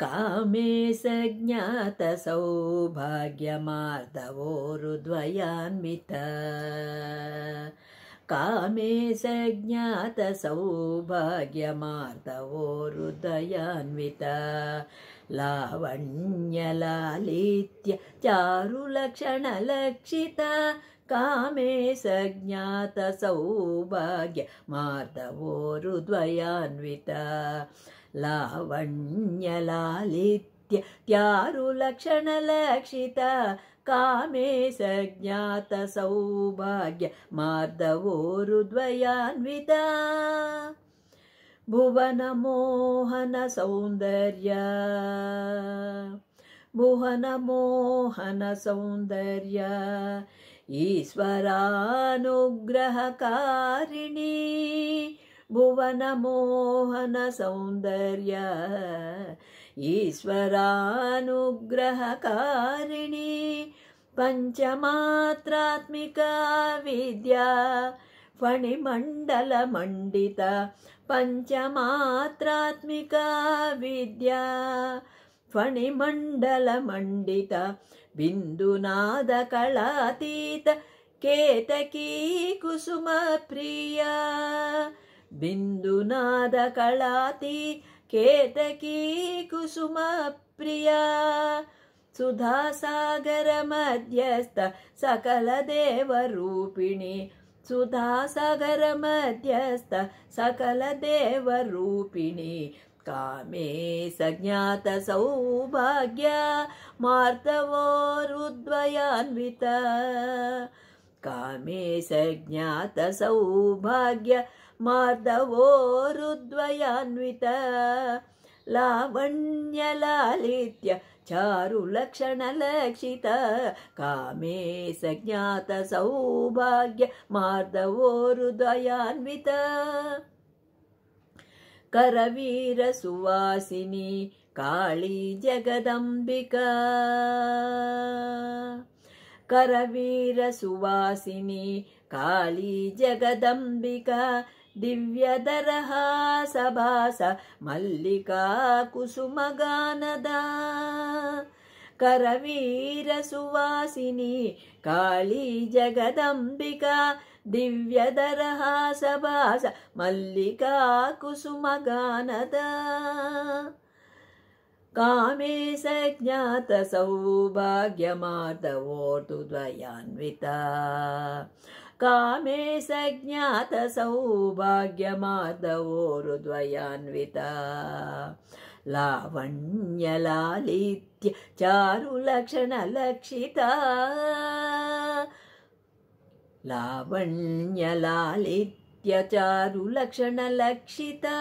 कामे सज्ञातसौ भाग्यमार्धवोरुद्वयान्विता कामे सज्ञातसौभाग्यमार्धवोरुद्वयान्विता लावण्यलालित्य चारुलक्षणलक्षिता कामे सज्ञातसौभाग्यमार्धवोरुद्वयान्विता लावण्यलालित्यत्यारुलक्षणलक्षिता कामे सज्ञातसौभाग्य मार्दवोरुद्वयान्विता भुवनमोहनसौन्दर्या भुवनमोहनसौन्दर्या ईश्वरानुग्रहकारिणी ಭುವನ ಮೋಹನ ಸೌಂದರ್ಯ ಈಶ್ವರಾನುಗ್ರಹಕಾರಿಣಿ ಪಂಚಮಾತ್ರಾತ್ಮಿಕ ವಿದ್ಯಾ ಫಣಿಮಂಡಲ ಮಂಡಿತ ಪಂಚಮಾತ್ರಾತ್ಮಿಕ ವಿದ್ಯಾ ಫಣಿಮಂಡಲ ಮಂಡಿತ ಬಿಂದುನಾದ ಕಳಾತೀತ ಕೇತಕೀ ಕುಸುಮ ಪ್ರಿಯಾ बिन्दुनादकलाती केतकी कुसुमप्रिया सुधासागर मध्यस्थ सकलदेवरूपिणी सुधासागर मध्यस्थ सकलदेवरूपिणी कामे मार्तवोरुद्वयान्विता कामे सौभाग्या, ಮಾರ್ದವೋರುದ್ವಯಾನ್ವಿತ ಲಾವಣ್ಯ ಲಾಲಿತ್ಯ ಚಾರು ಲಕ್ಷಣ ಲಕ್ಷಿತ ಕಾಮೇ ಸಜ್ಞಾತ ಸೌಭಾಗ್ಯ ಮಾರ್ದವೋರುದ್ವಯಾನ್ವಿತ ಕರವೀರ ಸುವಾಸಿನಿ ಕಾಳಿ ಜಗದಂಬಿಕಾ ಕರವೀರ ಸುವಾಸಿನಿ ಕಾಳಿ ಜಗದಂಬಿಕಾ ದಿವ್ಯದರಹ ಸಭಾಸ ಮಲ್ಲಿಕಾ ಕುಸುಮಗಾನದ ಕರವೀರ ಸುವಾಸಿನಿ ಕಾಳಿ ಜಗದಂಬಿಕಾ ದಿವ್ಯದರಹ ಸಭಾಸ ಮಲ್ಲಿಕಾ ಕುಸುಮಗಾನದ ಕಾಮೇ ಜ್ಞಾತ ಸೌಭಾಗ್ಯ ಮಾತವೋಟು ದ್ವಯಾನ್ವಿತ ಕಾಮೇ ಸಜ್ಞಾತ ಸೌಭಾಗ್ಯ ಮಾಧವೋರು ದ್ವಯಾನ್ವಿತ ಲಾವಣ್ಯ ಲಾಲಿತ್ಯ ಚಾರು ಲಕ್ಷಣ ಲಕ್ಷಿತ ಲಾವಣ್ಯ ಲಾಲಿತ್ಯ ಚಾರು ಲಕ್ಷಣ ಲಕ್ಷಿತಾ